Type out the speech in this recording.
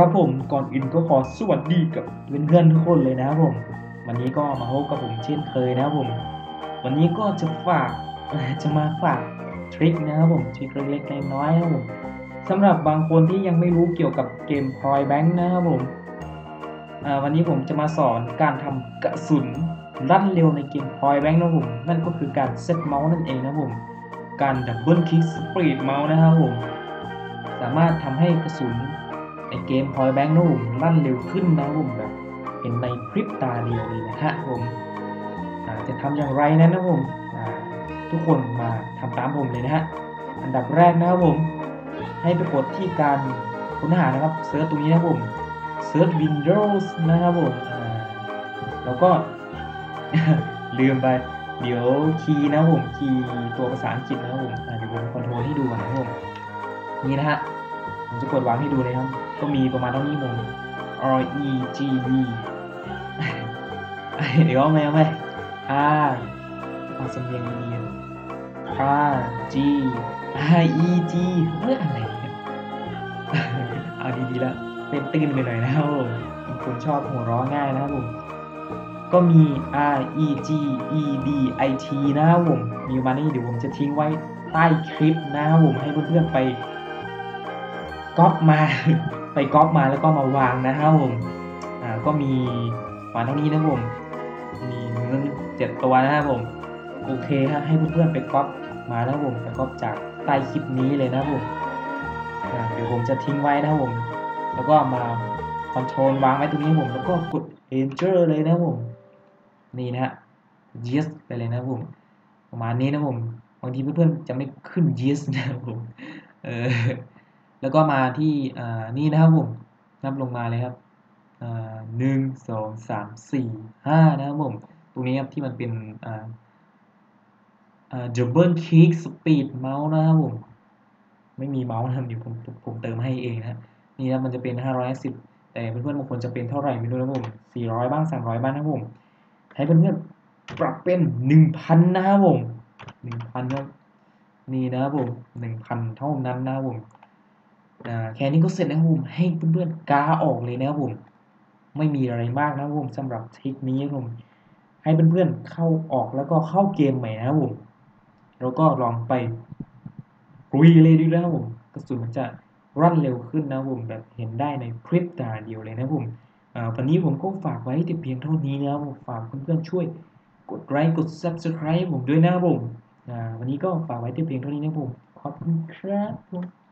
ครับผมก่อนอื่นก็ขอสวัสดีกับเพื่อนๆทุกคนเลยนะครับผม วันนี้ก็มาพบกับผมเช่นเคยนะครับผม วันนี้ก็จะฝากจะมาฝาก trick นะครับผม trick เล็กๆน้อยๆนะครับผมสำหรับบางคนที่ยังไม่รู้เกี่ยวกับเกม Point Blank นะครับผมวันนี้ผมจะมาสอนการทำกระสุนลั่นเร็วในเกม Point Blank นะผมนั่นก็คือการเซตเมาส์นั่นเองนะผมการ double click speed เมาส์นะครับผมสามารถทำให้กระสุน เกม Point Blank นะผมลั่นเร็วขึ้นนะผมแบบเห็นในพริบตาเดียวเลยนะฮะผมจะทำอย่างไรนั้นนะผมอ่าทุกคนมาทำตามผมเลยนะฮะอันดับแรกนะครับผม ให้ไปกดที่การค้นหานะครับ search ตรงนี้นะครับผมเซิร์ช Windows นะครับผมแล้วก็ลืมไปเดี๋ยว key นะครับผม keyตัวภาษาอังกฤษนะครับผมเดี๋ยวผมคอนโทรลให้ดูก่อนนะครับผมนี่นะฮะ ผมจะกดวางให้ดูเลยครับ ก็มีประมาณเท่านี้ผม R E G V เดี๋ยวเอาไหมเอาไหม R ฟังสำเนียงดี R G R E G เอออะไรเนี่ยเอาดีๆแล้วเต้นตื่นไปหน่อยนะครับผมคนชอบหัวร้อง่ายนะครับผม ก็มี R E G E D I T นะครับผม มีมานี่เดี๋ยวผมจะทิ้งไว้ใต้คลิปนะครับผมให้เพื่อนๆไป ก๊อปมา ไปก๊อปมาแล้วก็มาวางนะครับผมอ่าก็มีมาเท่านี้นะผมมีเงินเจ็ดตัวนะครับผมโอเคฮะให้เพื่อนๆไปก๊อปมานะครับผมไปก๊อปจากใต้คลิปนี้เลยนะผมอ่าเดี๋ยวผมจะทิ้งไว้นะผม แล้วก็มาคอนโทรลวางไว้ตรงนี้ผม แล้วก็กด enter เลยนะผม นี่นะฮะ yes ไปเลยนะผม ประมาณนี้นะผม บางทีเพื่อนๆจะไม่ขึ้น yes นะผม เออ แล้วก็มาที่นี่นะครับผมนับลงมาเลยครับหนึ่งสองสามสี่ห้านะครับผมตรงนี้ครับที่มันเป็นอ่าอ่า double click speed mouse นะครับผมไม่มีเมาส์นะเดี๋ยวผมผมเติมให้เองนะนี่นะมันจะเป็นห้าร้อยสิบแต่เพื่อนๆบางคนจะเป็นเท่าไหร่ไม่รู้นะผมสี่ร้อยบ้างสามร้อยบ้างนะครับผมให้เพื่อนๆปรับเป็นหนึ่งพันนะครับผมหนึ่งพันครับนี่นะครับผมหนึ่งพันเท่านั้นนะครับผม แค่นี้ก็เสร็จแล้วครับผมให้เพื่อนๆกาออกเลยนะครับผมไม่มีอะไรมากนะครับผมสำหรับทริคนี้ครับผมให้เพื่อนๆเข้าออกแล้วก็เข้าเกมใหม่นะครับผมแล้วก็ลองไปรุยเลยดีนะครับผมกระสุนมันจะรั่นเร็วขึ้นนะผมแบบเห็นได้ในพริบตาเดียวเลยนะผมวันนี้ผมก็ฝากไว้แต่เพียงเท่านี้นะครับผมฝากเพื่อนๆช่วยกดไลค์กด subscribe ผมด้วยนะครับผมวันนี้ก็ฝากไว้แต่เพียงเท่านี้นะผมขอบคุณครับผม